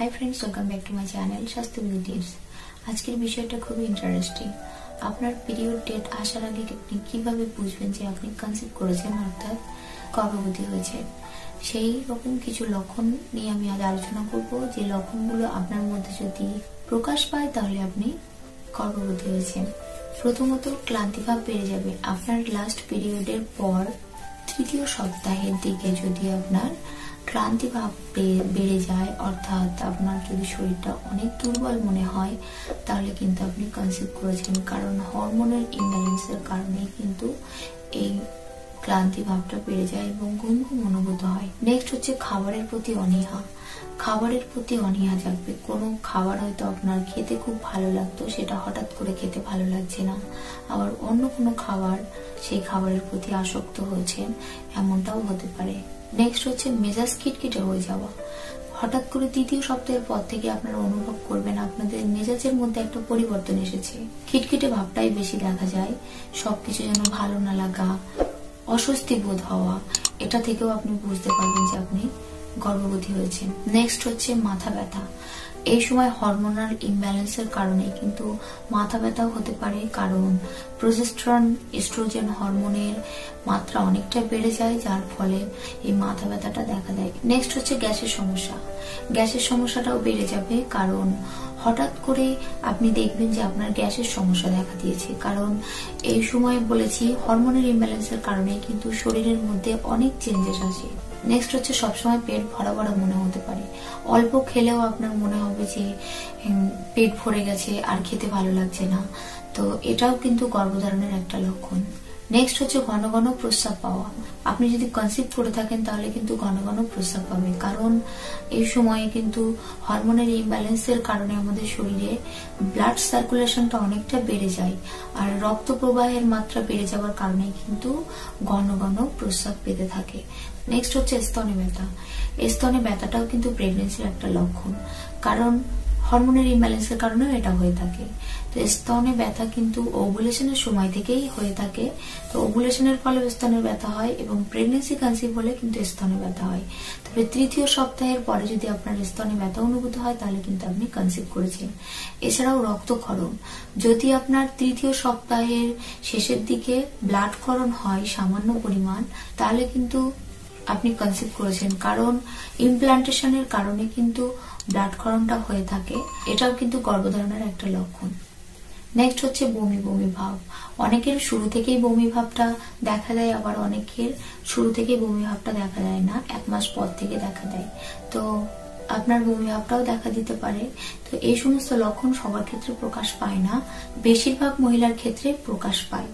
Hi friends welcome back to my channel স্বাস্থ্য beauties আজকের বিষয়টা খুবই ইন্টারেস্টিং আপনার পিরিয়ড ডেট আসার আগে আপনি কীভাবে বুঝবেন যে আপনি কনসিভ করেছেন অর্থাৎ গর্ভবতী হয়েছেন? সেই রকম কিছু লক্ষণ নিয়ে আমি আজ আলোচনা করব। যে লক্ষণগুলো আপনার মধ্যে যদি প্রকাশ পায়, তাহলে আপনি গর্ভবতী হয়েছেন। প্রথমত ক্লান্তিভাব বেড়ে যাবে। আপনার লাস্ট পিরিয়ডের পর তৃতীয় সপ্তাহের দিকে যদি আপনার ক্লান্তি ভাব বেড়ে যায়। অর্থাৎ আপনার যদি শরীরটা অনেক দুর্বল মনে হয়, তাহলে কিন্তু আপনি কনসিভ করেছেন। কারণ হরমোনের ইমব্যালেন্সের কারণে কিন্তু এই ক্লান্তি ভাবটা বেড়ে যায় এবং ঘুম ঘুম অনুভূত হয়। নেক্সট হচ্ছে খাবারের প্রতি অনীহা। খাবারের প্রতি অনীহা জাগবে। কোনো খাবার হয়তো আপনার খেতে খুব ভালো লাগতো, সেটা হঠাৎ করে খেতে ভালো লাগছে না। আবার অন্য কোনো খাবার, সেই খাবারের প্রতি আসক্ত হয়েছেন, এমনটাও হতে পারে। নেক্সট হচ্ছে মেজাজ কিটকিটে হয়ে যাওয়া। হঠাৎ করে দ্বিতীয় সপ্তাহের পর থেকে আপনারা অনুভব করবেন আপনাদের মেজাজের মধ্যে একটা পরিবর্তন এসেছে। খিটখিটে ভাবটাই বেশি দেখা যায়। সবকিছু যেন ভালো না লাগা, অস্বস্তি বোধ হওয়া, এটা থেকেও আপনি বুঝতে পারবেন যে আপনি গর্ভবতী হয়েছেন। নেক্সট হচ্ছে মাথা ব্যথা। এই সময় হরমোনাল ইমব্যালেন্সের কারণে কিন্তু মাথা ব্যথাও হতে পারে, কারণ প্রজেস্ট্রন, এস্ট্রোজেন হরমোনের মাত্রা অনেকটা বেড়ে যায়, যার ফলে এই মাথা ব্যথাটা দেখা দেয়। নেক্সট হচ্ছে গ্যাসের সমস্যা। গ্যাসের সমস্যাটাও বেড়ে যাবে, কারণ হঠাৎ করে আপনি দেখবেন যে আপনার গ্যাসের সমস্যা দেখা দিয়েছে। কারণ এই সময় বলেছি, হরমোনের ইমব্যালেন্সের কারণে কিন্তু শরীরের মধ্যে অনেক চেঞ্জেস আসে। নেক্সট হচ্ছে সবসময় পেট ভরা ভরা মনে হতে পারে। অল্প খেলেও আপনার মনে হবে যে পেট ভরে গেছে, আর খেতে ভালো লাগছে না। তো এটাও কিন্তু গর্ভধারণের একটা লক্ষণ। নেক্সট হচ্ছে ঘন ঘন প্রস্রাব পাওয়া। আপনি যদি কনসিভ করে থাকেন, তাহলে কিন্তু ঘন ঘন প্রস্রাব পাবে কারণ এই সময়ে কিন্তু হরমোনের ইমব্যালেন্সের কারণে আমাদের শরীরে ব্লাড সার্কুলেশনটা অনেকটা বেড়ে যায়। আর রক্ত প্রবাহের মাত্রা বেড়ে যাওয়ার কারণে কিন্তু ঘন ঘন প্রস্রাব পেতে থাকে। নেক্সট হচ্ছে স্তনে ব্যথা। স্তনে ব্যথাটাও কিন্তু প্রেগনেন্সির একটা লক্ষণ। কারণ হরমোনের ইমব্যালেন্সের কারণেও এটা হয়ে থাকে। তো স্তনে ব্যথা কিন্তু ওভুলেশনের সময় থেকেই হয়ে থাকে। তো ওভুলেশনের ফলে স্তনের ব্যথা হয় এবং প্রেগনেন্সি কনসিভ হলে কিন্তু স্তনে ব্যথা হয়। তবে তৃতীয় সপ্তাহের পরে যদি আপনার স্তনে ব্যথা অনুভূত হয়, তাহলে কিন্তু আপনি কনসিভ করেছেন। এছাড়াও রক্তক্ষরণ। যদি আপনার তৃতীয় সপ্তাহের শেষের দিকে ব্লাড ক্ষরণ হয় সামান্য পরিমাণ, তাহলে কিন্তু আপনি কনসিভ করেছেন। কারণ ইমপ্লান্টেশনের কারণে কিন্তু ব্লাড ক্ষরণটা হয়ে থাকে। এটাও কিন্তু গর্ভধারণের একটা লক্ষণ। নেক্সট হচ্ছে বমি বমি ভাব। অনেকের শুরু থেকেই বমি ভাবটা দেখা দেয়, আবার অনেকের শুরু থেকেই বমি ভাবটা দেখা দেয় না। এক মাস পর থেকে দেখা দেয়। তো আপনার বমি ভাবটাও দেখা দিতে পারে। তো এই সমস্ত লক্ষণ সবার ক্ষেত্রে প্রকাশ পায় না। বেশিরভাগ মহিলার ক্ষেত্রে প্রকাশ পায়।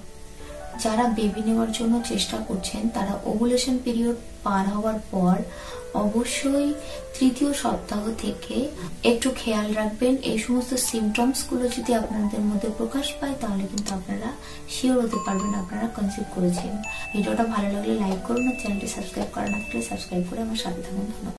যারা বেবি নেওয়ার জন্য চেষ্টা করছেন, তারা ওভুলেশন পিরিয়ড পার হওয়ার পর অবশ্যই তৃতীয় সপ্তাহ থেকে একটু খেয়াল রাখবেন। এই সমস্ত সিমটমসগুলো যদি আপনাদের মধ্যে প্রকাশ পায়, তাহলে কিন্তু আপনারা শিওর হতে পারবেন, আপনারা কনসিভ করেছেন। ভিডিওটা ভালো লাগলে লাইক করুন চ্যানেলটি সাবস্ক্রাইব করা না থাকলে সাবস্ক্রাইব করে আমার সাথে থাকুন। ধন্যবাদ।